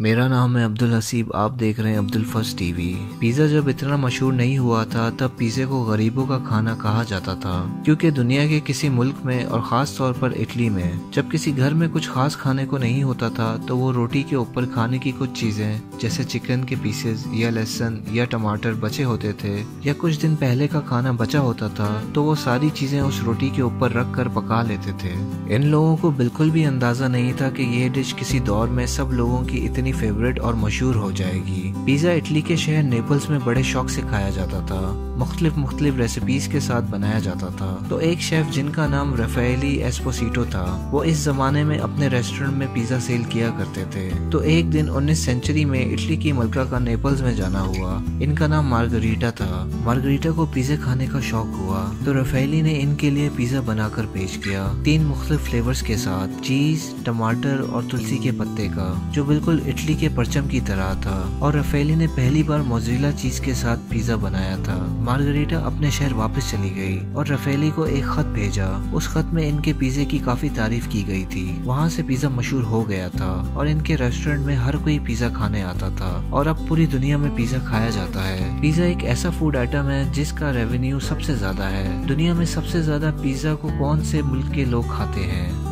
मेरा नाम है अब्दुल हसीब, आप देख रहे हैं अब्दुल फ़र्स्ट टीवी। पिज़्ज़ा जब इतना मशहूर नहीं हुआ था, तब पिज़्ज़े को गरीबों का खाना कहा जाता था, क्योंकि दुनिया के किसी मुल्क में और ख़ास तौर पर इटली में, जब किसी घर में कुछ खास खाने को नहीं होता था तो वो रोटी के ऊपर खाने की कुछ चीज़ें, जैसे चिकन के पीसेस या लहसन या टमाटर बचे होते थे, या कुछ दिन पहले का खाना बचा होता था तो वो सारी चीज़ें उस रोटी के ऊपर रख कर पका लेते थे। इन लोगों को बिल्कुल भी अंदाज़ा नहीं था कि ये डिश किसी दौर में सब लोगों की इतनी अपनी फेवरेट और मशहूर हो जाएगी। पिज्जा इटली के शहर नेपल्स में बड़े शौक से खाया जाता था। मुख्तलिफ़ मुख्तलिफ़ रेसिपीज़ के साथ बनाया जाता था। तो एक शेफ जिनका नाम रफेली एस्पोसिटो था, वो इस जमाने में अपने रेस्टोरेंट में पिज्जा सेल किया करते थे। तो एक दिन उन्नीस सेंचुरी में इटली की मलका का नेपल्स में जाना हुआ। इनका नाम मार्गरीटा था। मार्गरीटा को पिज्जा खाने का शौक हुआ। तो रफेली ने इनके लिए पिज्जा बनाकर पेश किया। तीन मुख्तलिफ़ फ्लेवर्स के साथ चीज़ टमाटर और तुलसी के पत्ते का, जो बिल्कुल इटली के परचम की तरह था और रफेली ने पहली बार मोजिला चीज़ के साथ पिज्जा बनाया था। मार्गरीटा अपने शहर वापस चली गई और रफेली को एक खत भेजा। उस खत में इनके पिज्जे की काफ़ी तारीफ़ की गई थी। वहाँ से पिज्जा मशहूर हो गया था और इनके रेस्टोरेंट में हर कोई पिज्जा खाने आता था और अब पूरी दुनिया में पिज्जा खाया जाता है। पिज्जा एक ऐसा फ़ूड आइटम है जिसका रेवेन्यू सबसे ज़्यादा है। दुनिया में सबसे ज़्यादा पिज्जा को कौन से मुल्क के लोग खाते हैं?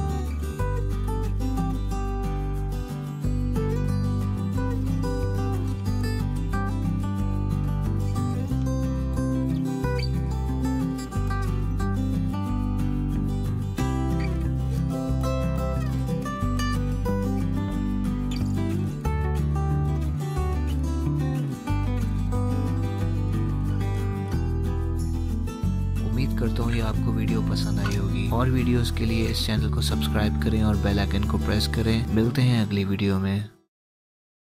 करता हूँ, ये आपको वीडियो पसंद आई होगी। और वीडियोस के लिए इस चैनल को सब्सक्राइब करें और बेल आइकन को प्रेस करें। मिलते हैं अगली वीडियो में।